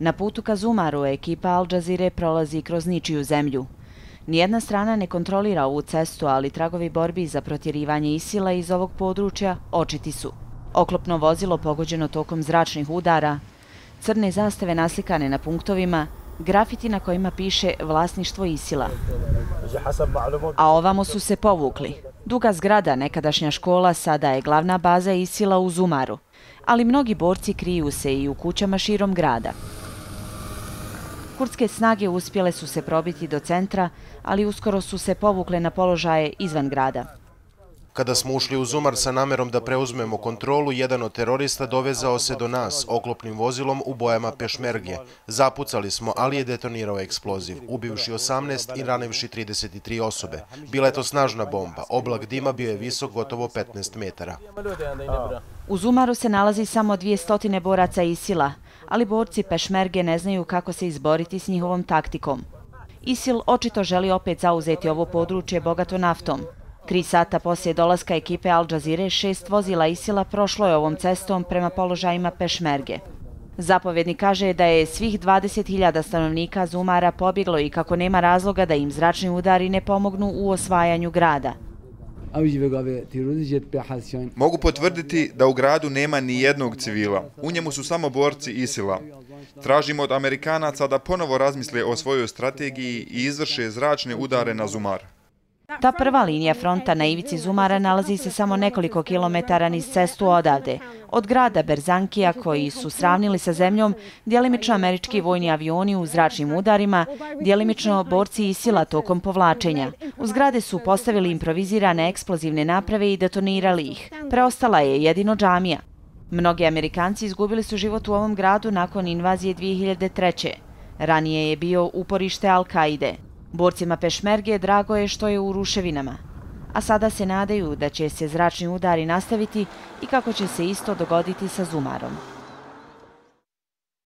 Na putu ka Zumaru ekipa Al Jazeera prolazi kroz ničiju zemlju. Nijedna strana ne kontrolira ovu cestu, ali tragovi borbi za protjerivanje Isila iz ovog područja očiti su. Oklopno vozilo pogođeno tokom zračnih udara, crne zastave naslikane na punktovima, grafiti na kojima piše vlasništvo Isila. A ovamo su se povukli. Duga zgrada, nekadašnja škola, sada je glavna baza Isila u Zumaru, ali mnogi borci kriju se i u kućama širom grada. Kurdske snage uspjele su se probiti do centra, ali uskoro su se povukle na položaje izvan grada. Kada smo ušli u Zumar sa namerom da preuzmemo kontrolu, jedan od terorista dovezao se do nas oklopnim vozilom u bojama Pešmerge. Zapucali smo, ali je detonirao eksploziv, ubivši 18 i ranevši 33 osobe. Bila je to snažna bomba. Oblak dima bio je visok gotovo 15 metara. U Zumaru se nalazi samo 200 boraca Isila, ali borci Pešmerge ne znaju kako se izboriti s njihovom taktikom. Isil očito želi opet zauzeti ovo područje bogato naftom. Tri sata poslije dolaska ekipe Al Jazeera, šest vozila Isila prošlo je ovom cestom prema položajima Pešmerge. Zapovjednik kaže da je svih 20.000 stanovnika Zumara pobjeglo i kako nema razloga da im zračni udari ne pomognu u osvajanju grada. Mogu potvrditi da u gradu nema ni jednog civila. U njemu su samo borci Isila. Tražimo od Amerikanaca da ponovo razmisle o svojoj strategiji i izvrše zračne udare na Zumar. Ta prva linija fronta na ivici Zumara nalazi se samo nekoliko kilometara niz cestu odavde. Od grada Berzankija, koji su sravnili sa zemljom, dijelimično američki vojni avioni u zračnim udarima, dijelimično borci Isila tokom povlačenja. U zgrade su postavili improvizirane eksplozivne naprave i detonirali ih. Preostala je jedino džamija. Mnogi Amerikanci izgubili su život u ovom gradu nakon invazije 2003. Ranije je bio uporište Al-Kaide. Borcima Pešmerge drago je što je u ruševinama, a sada se nadaju da će se zračni udari nastaviti i kako će se isto dogoditi sa Zumarom.